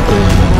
Uh-oh.